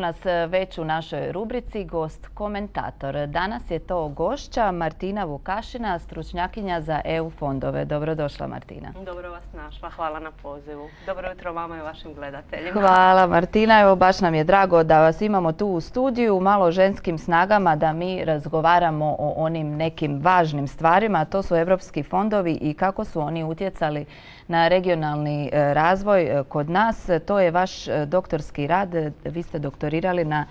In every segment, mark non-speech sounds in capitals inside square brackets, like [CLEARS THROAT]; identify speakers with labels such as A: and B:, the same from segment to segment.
A: nas e, već u našoj rubrici gost komentator. Danas je to gošća Martina Vukašina, stručnjakinja za EU fondove. Dobrodošla Martina.
B: Dobro vas našla, hvala na pozivu. Dobro jutro vama i vašim gledateljima.
A: Hvala Martina, evo baš nam je drago da vas imamo tu u studiju, malo ženskim snagama da mi razgovaramo o onim nekim važnim stvarima, to su europski fondovi i kako su oni utjecali na regionalni e, razvoj e, kod nas. To je vaš doktorski rad, vi ste doktorirali na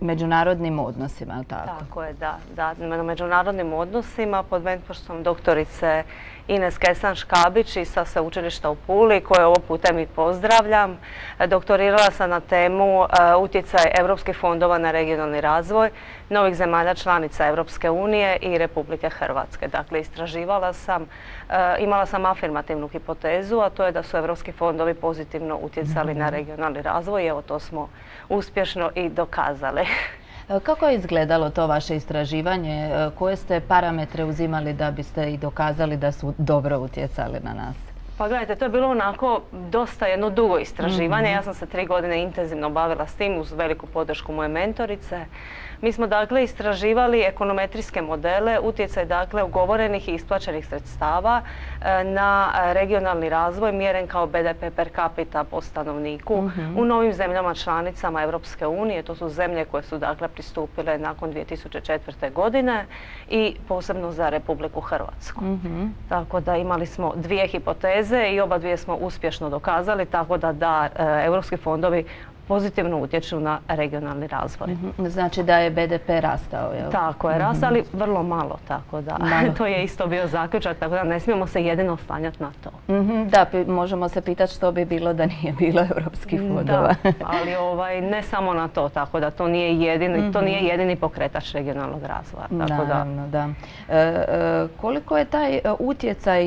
A: međunarodnim odnosima, ali tako?
B: Tako je, da. da na međunarodnim odnosima pod mentorstvom doktorice Ines Kesan-Škabić i sa sveučilišta u Puli, koje ovo putem i pozdravljam. Doktorirala sam na temu utjecaj europskih fondova na regionalni razvoj novih zemalja članica Europske unije i Republike Hrvatske. Dakle, istraživala sam, imala sam afirmativnu hipotezu, a to je da su europski fondovi pozitivno utjecali na regionalni razvoj evo to smo uspješno i dokazali. [LAUGHS]
A: E, kako je izgledalo to vaše istraživanje? E, koje ste parametre uzimali da biste i dokazali da su dobro utjecali na nas?
B: Pa gledajte, to je bilo onako dosta jedno dugo istraživanje. Mhm. Ja sam se tri godine intenzivno bavila s tim uz veliku podršku moje mentorice. Mi smo dakle istraživali ekonometrijske modele, utjecaj dakle ugovorenih i isplaćenih sredstava e, na regionalni razvoj mjeren kao BDP per capita po stanovniku mhm. u novim zemljama članicama Europske unije. To su zemlje koje su dakle pristupile nakon 2004. godine i posebno za Republiku Hrvatsku. Mhm. Tako da imali smo dvije hipoteze i oba dvije smo uspješno dokazali, tako da da, e, europski fondovi pozitivno utječu na regionalni razvoj. Mhm.
A: Znači da je BDP rastao, jel?
B: Tako je, rastao, ali vrlo malo, tako da [LAUGHS] to je isto bio zaključak, tako da ne smijemo se jedino oslanjati na to.
A: Mhm, da, možemo se pitati što bi bilo da nije bilo [LAUGHS] europskih fondova.
B: Da, [LAUGHS] ali ovaj, ne samo na to, tako da to nije jedini, to nije mhm. jedini pokretač regionalnog razvoja. Tako
A: Naravno, da. E, e, koliko je taj utjecaj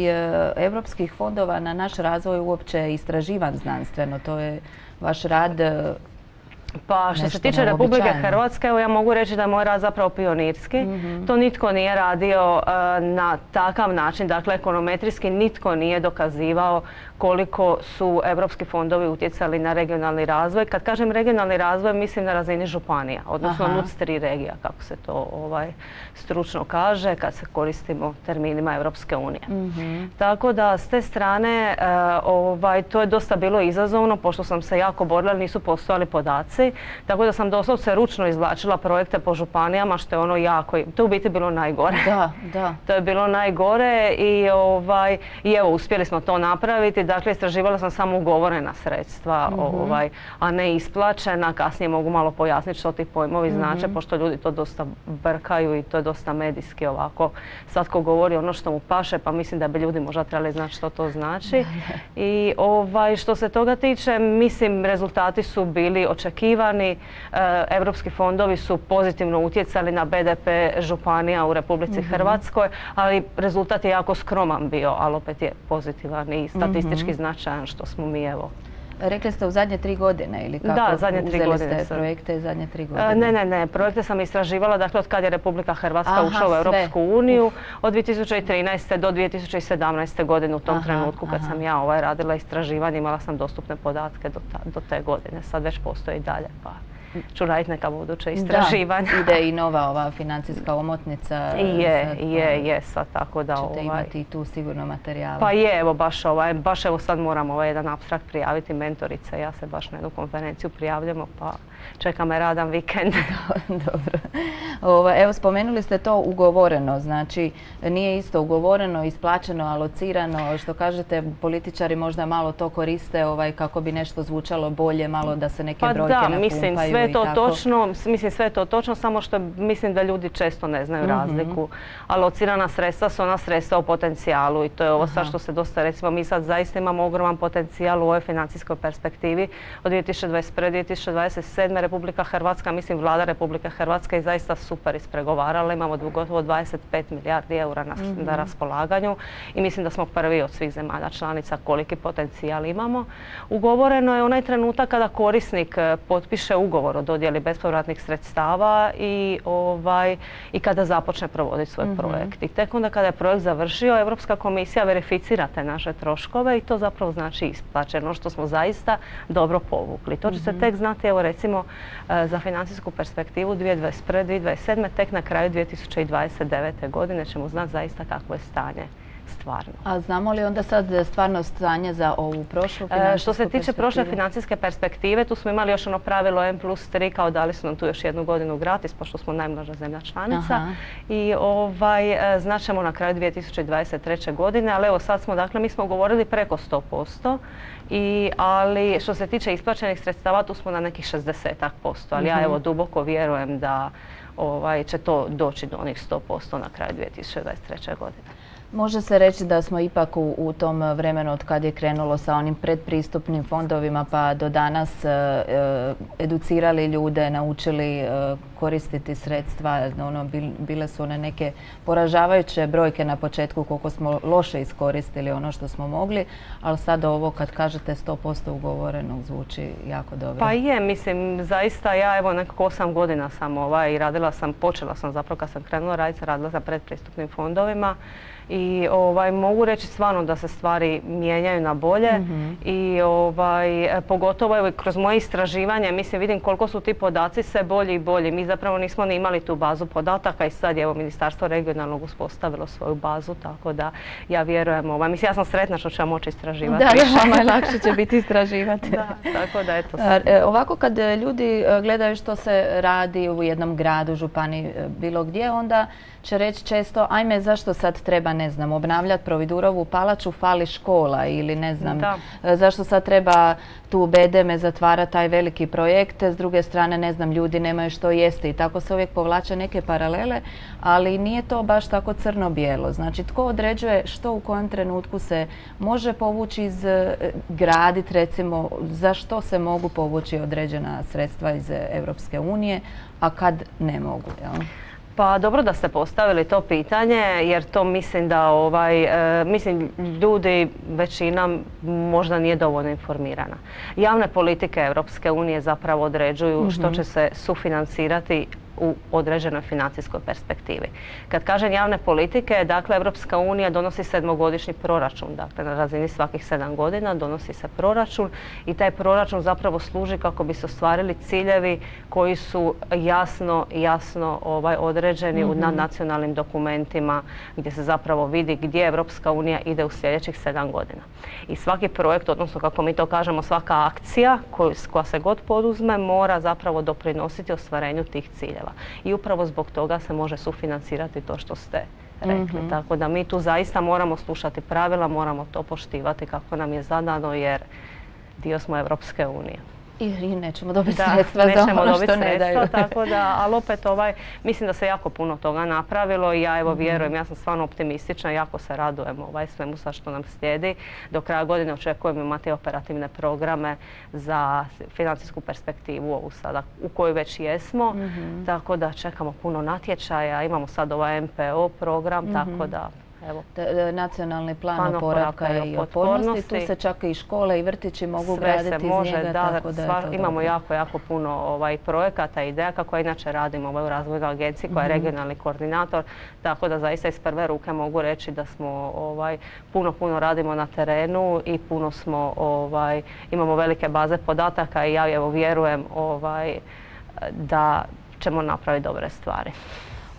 A: europskih fondova na naš razvoj uopće istraživan znanstveno? To je vaš rad e,
B: pa što se tiče Republike Hrvatske, evo ja mogu reći da je moj rad zapravo pionirski. Mhm. To nitko nije radio e, na takav način, dakle ekonometrijski nitko nije dokazivao koliko su evropski fondovi utjecali na regionalni razvoj. Kad kažem regionalni razvoj, mislim na razini županija, odnosno NUC 3 regija, kako se to ovaj, stručno kaže, kad se koristimo terminima Evropske unije. Mhm. Tako da, s te strane, e, ovaj, to je dosta bilo izazovno, pošto sam se jako borila, nisu postojali podaci, tako da sam doslovce ručno izvlačila projekte po županijama, što je ono jako, to je u biti bilo najgore.
A: Da, da. [LAUGHS]
B: to je bilo najgore i, ovaj, i evo, uspjeli smo to napraviti Dakle, istraživala sam samo ugovorena sredstva, mhm. ovaj, a ne isplaćena. Kasnije mogu malo pojasniti što ti pojmovi mm znače, pošto ljudi to dosta brkaju i to je dosta medijski ovako. Svatko govori ono što mu paše, pa mislim da bi ljudi možda trebali znati što to znači. I ovaj, što se toga tiče, mislim, rezultati su bili očekivani. Europski fondovi su pozitivno utjecali na BDP županija u Republici mhm. Hrvatskoj, ali rezultat je jako skroman bio, ali opet je pozitivan i statistički politički mhm. značajan što smo mi evo
A: Rekli ste u zadnje tri godine ili kako?
B: Da, zadnje tri godine.
A: ste projekte zadnje tri godine?
B: Ne, ne, ne. Projekte sam istraživala dakle od kad je Republika Hrvatska ušla u Europsku uniju od 2013. do 2017. godine u tom trenutku kad sam ja ovaj radila istraživanje imala sam dostupne podatke do, te godine. Sad već postoji i dalje pa ću raditi neka buduća istraživanja.
A: Da, ide i nova ova financijska omotnica. [LAUGHS]
B: Je, je, je sad tako da...
A: Ćete ovaj, imati i tu sigurno materijala.
B: Pa je, evo baš ovaj, baš evo sad moram ovaj jedan abstrakt prijaviti mentorice. Ja se baš na jednu konferenciju prijavljamo pa čeka me radan vikend. [LAUGHS]
A: Dobro. evo spomenuli ste to ugovoreno, znači nije isto ugovoreno, isplaćeno, alocirano, što kažete političari možda malo to koriste ovaj, kako bi nešto zvučalo bolje, malo da se neke
B: pa
A: brojke
B: da, mislim sve to točno, mislim sve to točno, samo što mislim da ljudi često ne znaju mhm. razliku. Alocirana sredstva su ona sredstva u potencijalu i to je ovo sad što se dosta, recimo mi sad zaista imamo ogroman potencijal u ovoj financijskoj perspektivi od 2021. 2027. Republika Hrvatska, mislim vlada Republike Hrvatske je zaista super ispregovarala. Imamo gotovo 25 milijardi eura na, mhm. raspolaganju i mislim da smo prvi od svih zemalja članica koliki potencijal imamo. Ugovoreno je onaj trenutak kada korisnik e, potpiše ugovor ugovor o dodjeli bespovratnih sredstava i, ovaj, i kada započne provoditi svoj mhm. projekt. I tek onda kada je projekt završio, Europska komisija verificira te naše troškove i to zapravo znači isplaćeno što smo zaista dobro povukli. To će se mhm. tek znati, evo recimo, e, za financijsku perspektivu 2021-2027, tek na kraju 2029. godine ćemo znati zaista kakvo je stanje stvarno.
A: A znamo li onda sad stvarno stanje za ovu prošlu
B: financijsku Što se tiče prošle financijske perspektive, tu smo imali još ono pravilo M plus 3, kao dali su nam tu još jednu godinu gratis, pošto smo najmlađa zemlja članica. I ovaj, e, značemo na kraju 2023. godine, ali evo sad smo, dakle, mi smo govorili preko 100%. I, ali što se tiče isplaćenih sredstava tu smo na nekih 60 posto, ali ja evo mhm. duboko vjerujem da ovaj, će to doći do onih 100% na kraju 2023. godine.
A: Može se reći da smo ipak u, tom vremenu od kad je krenulo sa onim predpristupnim fondovima pa do danas e, e, educirali ljude, naučili e, koristiti sredstva. Ono, bile su one neke poražavajuće brojke na početku koliko smo loše iskoristili ono što smo mogli, ali sad ovo kad kažete 100% ugovorenog zvuči jako dobro.
B: Pa je, mislim, zaista ja evo nekako osam godina sam ovaj, radila sam, počela sam zapravo kad sam krenula raditi, radila sam predpristupnim fondovima i ovaj, mogu reći stvarno da se stvari mijenjaju na bolje mhm. i ovaj, pogotovo evo, kroz moje istraživanje mislim vidim koliko su ti podaci sve bolji i bolji. Mi zapravo nismo ni imali tu bazu podataka i sad je evo Ministarstvo regionalnog uspostavilo svoju bazu tako da ja vjerujem, ovaj, mislim ja sam sretna što ću moći istraživati
A: Da, više. da, [LAUGHS] lakše će biti istraživati.
B: da, tako da eto.
A: E, ovako kad ljudi e, gledaju što se radi u jednom gradu, župani, e, bilo gdje, onda će reći često, ajme zašto sad treba, ne znam, obnavljati Providurovu palaču, fali škola ili ne znam, e, zašto sad treba tu bedeme zatvarati taj veliki projekt, s druge strane, ne znam, ljudi nemaju što jesti i tako se uvijek povlače neke paralele, ali nije to baš tako crno-bijelo. Znači, tko određuje što u kojem trenutku se može povući iz e, gradit, recimo, za što se mogu povući određena sredstva iz Europske unije, a kad ne mogu, jel?
B: Pa dobro da ste postavili to pitanje jer to mislim da ovaj, e, mislim ljudi većina možda nije dovoljno informirana. Javne politike Europske unije zapravo određuju što mhm. će se sufinancirati u određenoj financijskoj perspektivi. Kad kažem javne politike, dakle, Evropska unija donosi sedmogodišnji proračun, dakle, na razini svakih sedam godina donosi se proračun i taj proračun zapravo služi kako bi se ostvarili ciljevi koji su jasno, jasno ovaj, određeni mm na nacionalnim dokumentima gdje se zapravo vidi gdje Evropska unija ide u sljedećih sedam godina. I svaki projekt, odnosno kako mi to kažemo, svaka akcija koja se god poduzme mora zapravo doprinositi ostvarenju tih ciljeva. I upravo zbog toga se može sufinancirati to što ste rekli. Mhm. Tako da mi tu zaista moramo slušati pravila, moramo to poštivati kako nam je zadano jer dio smo Evropske unije
A: i nećemo dobiti sredstva za ono što ne daju.
B: tako da, ali opet ovaj, mislim da se jako puno toga napravilo i ja evo mhm. vjerujem, ja sam stvarno optimistična, jako se radujem ovaj, svemu sa što nam slijedi. Do kraja godine očekujem imati operativne programe za financijsku perspektivu ovu sada u kojoj već jesmo. Mhm. Tako da čekamo puno natječaja, imamo sad ovaj MPO program, tako mhm. da
A: Evo. nacionalni plan, oporavka i otpornosti. Tu se čak i škole i vrtići mogu graditi iz njega.
B: Da, imamo jako, jako puno ovaj, projekata i ideja kako inače radimo ovaj, u razvojnoj agenciji koja je mhm. regionalni koordinator. Tako da zaista iz prve ruke mogu reći da smo ovaj, puno, puno radimo na terenu i puno smo, ovaj, imamo velike baze podataka i ja evo vjerujem ovaj, da ćemo napraviti dobre stvari.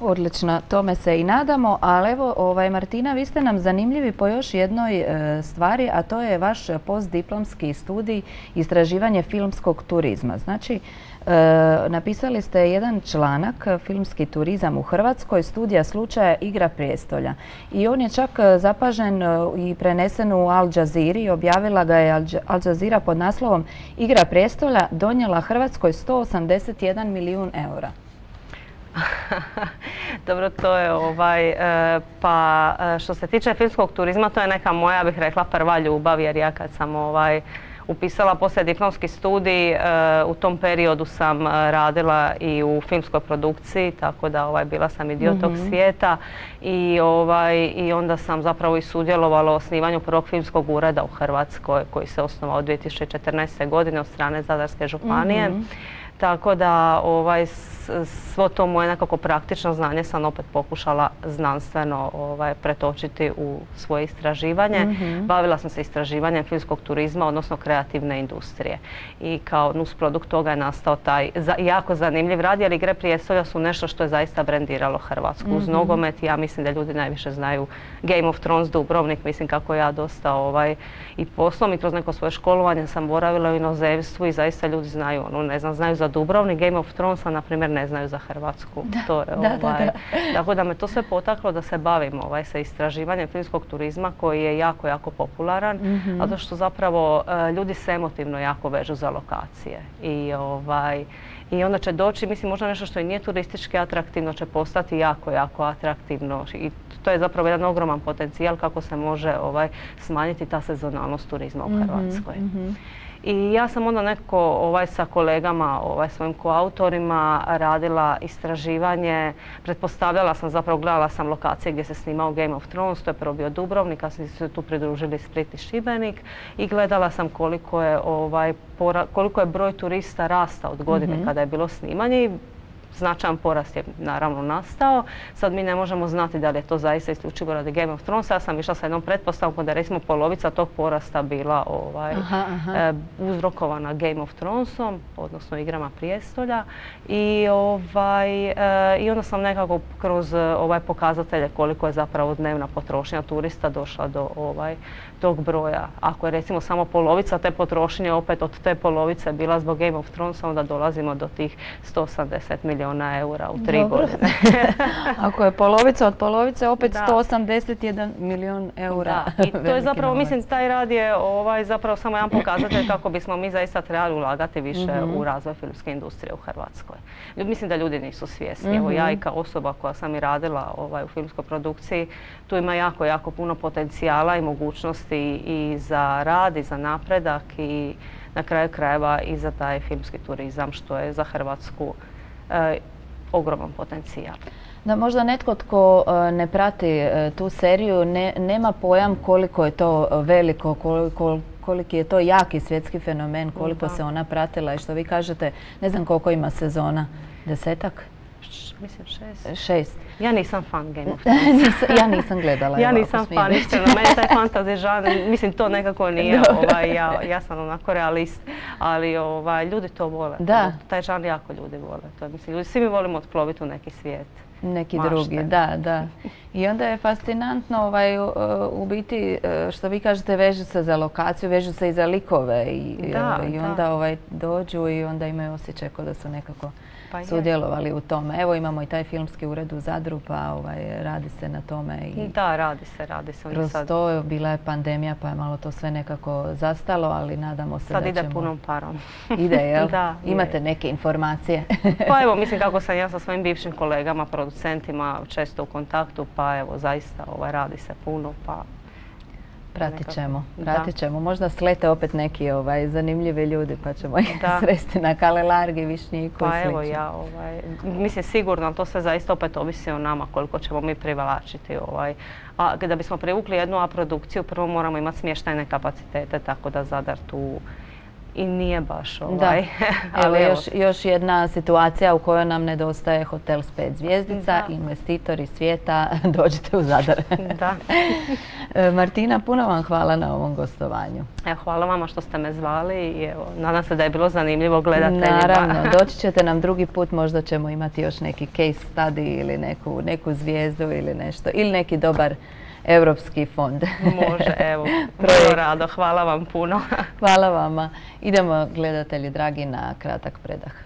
A: Odlično, tome se i nadamo, ali evo ovaj, Martina, vi ste nam zanimljivi po još jednoj e, stvari, a to je vaš postdiplomski studij istraživanje filmskog turizma. Znači, e, napisali ste jedan članak, filmski turizam u Hrvatskoj, studija slučaja Igra prijestolja. I on je čak zapažen e, i prenesen u Al Jazeera, objavila ga je Al Jazeera pod naslovom Igra prijestolja donijela Hrvatskoj 181 milijun eura. [LAUGHS]
B: Dobro, to je ovaj, e, pa e, što se tiče filmskog turizma, to je neka moja, bih rekla, prva ljubav, jer ja kad sam ovaj, upisala poslije diplomski studij, e, u tom periodu sam radila i u filmskoj produkciji, tako da ovaj, bila sam i dio tog mhm. svijeta i, ovaj, i onda sam zapravo i sudjelovala u osnivanju prvog filmskog ureda u Hrvatskoj koji se osnovao 2014. godine od strane Zadarske županije. Mhm. Tako da ovaj, svo to moje nekako praktično znanje sam opet pokušala znanstveno ovaj, pretočiti u svoje istraživanje. Mhm. Bavila sam se istraživanjem filmskog turizma, odnosno kreativne industrije. I kao nus produkt toga je nastao taj jako zanimljiv rad, jer igre prijestolja su nešto što je zaista brendiralo Hrvatsku. Uz mhm. nogomet ja mislim da ljudi najviše znaju Game of Thrones, Dubrovnik, mislim kako ja dosta ovaj, i poslom i kroz neko svoje školovanje sam boravila u inozemstvu i zaista ljudi znaju, ono, ne znam, znaju za Dubrovnik, Game of Thrones, a na primjer ne znaju za Hrvatsku. to je, ovaj, Tako da me to sve potaklo da se bavim ovaj, sa istraživanjem filmskog turizma koji je jako, jako popularan, mm zato što zapravo e, ljudi se emotivno jako vežu za lokacije. I, ovaj, i onda će doći, mislim možda nešto što i nije turistički atraktivno će postati jako, jako atraktivno i to je zapravo jedan ogroman potencijal kako se može ovaj, smanjiti ta sezonalnost turizma u mhm, Hrvatskoj. Mhm. I ja sam onda neko ovaj, sa kolegama, ovaj, svojim koautorima radila istraživanje. Pretpostavljala sam, zapravo gledala sam lokacije gdje se snimao Game of Thrones, to je prvo bio Dubrovnik, kasnije su se tu pridružili Split i Šibenik i gledala sam koliko je, ovaj, koliko je broj turista rasta od godine mhm. kada je bilo snimanje i značajan porast je naravno nastao. Sad mi ne možemo znati da li je to zaista isključivo radi Game of Thrones. Ja sam išla sa jednom pretpostavkom da je recimo polovica tog porasta bila ovaj, e, uzrokovana Game of Thronesom, odnosno igrama prijestolja. I, ovaj, e, I onda sam nekako kroz ovaj pokazatelje koliko je zapravo dnevna potrošnja turista došla do ovaj, tog broja. Ako je recimo samo polovica te potrošnje opet od te polovice bila zbog Game of Thronesa, onda dolazimo do tih 180 milijuna eura u tri godine. [LAUGHS]
A: Ako je polovica od polovice, opet 181 milijun eura.
B: Da. I to je [LAUGHS] zapravo, mislim, taj rad je ovaj, zapravo samo jedan pokazatelj [CLEARS THROAT] kako bismo mi zaista trebali ulagati više mhm. u razvoj filmske industrije u Hrvatskoj. Mislim da ljudi nisu svjesni. Evo ja mhm. i kao osoba koja sam i radila ovaj, u filmskoj produkciji, tu ima jako, jako puno potencijala i mogućnosti i za rad i za napredak i na kraju krajeva i za taj filmski turizam što je za Hrvatsku ogroman potencijal.
A: Da možda netko tko e, ne prati e, tu seriju nema pojam koliko je to veliko, koliko, koliki je to jaki svjetski fenomen, koliko se ona pratila i što vi kažete, ne znam koliko ima sezona, desetak?
B: Mislim šest.
A: Šest.
B: Ja nisam fan Game of [LAUGHS] Thrones.
A: ja nisam gledala. [LAUGHS]
B: ja nisam fan, iskreno. Mene taj fantasy žan, mislim to nekako [LAUGHS] nije. Ovaj, ja, ja sam onako realist, ali ovaj, ljudi to vole.
A: Da.
B: Taj žan jako ljudi vole. To, mislim, ljudi, svi mi volimo otploviti u neki svijet.
A: Neki drugi, da, da. I onda je fascinantno ovaj, u biti što vi kažete vežu se za lokaciju, vežu se i za likove i, i onda ovaj, dođu i onda imaju osjećaj kao da su nekako pa sudjelovali u tome. Evo imamo i taj filmski ured u Zadru pa ovaj, radi se na tome.
B: I da, radi se, radi se.
A: Kroz to bila je pandemija pa je malo to sve nekako zastalo, ali nadamo se
B: sad
A: da
B: ide punom parom.
A: ide, [LAUGHS] jel? da. Imate neke informacije?
B: pa evo, [LAUGHS] mislim kako sam ja sa svojim bivšim kolegama, producentima često u kontaktu, pa evo, zaista ovaj, radi se puno, pa
A: Pratit ćemo, pratit ćemo. Možda slete opet neki ovaj, zanimljivi ljudi pa ćemo ih [LAUGHS] sresti na Kalelargi, Višnjiku
B: pa evo ja, ovaj, mislim sigurno, to sve zaista opet ovisi o nama koliko ćemo mi privlačiti. Ovaj. A da bismo privukli jednu A produkciju, prvo moramo imati smještajne kapacitete, tako da Zadar tu i nije baš ovaj. [LAUGHS]
A: evo, još, još jedna situacija u kojoj nam nedostaje hotel s pet zvijezdica, investitori svijeta, [LAUGHS] dođite u Zadar. [LAUGHS] da. E, Martina, puno vam hvala na ovom gostovanju.
B: Evo, hvala vama što ste me zvali i evo, nadam se da je bilo zanimljivo gledateljima.
A: Naravno, doći ćete nam drugi put, možda ćemo imati još neki case study ili neku, neku zvijezdu ili nešto, ili neki dobar Europski fond.
B: Može, evo, [LAUGHS] vrlo rado. Hvala vam puno.
A: Hvala vama. Idemo gledatelji dragi na kratak predah.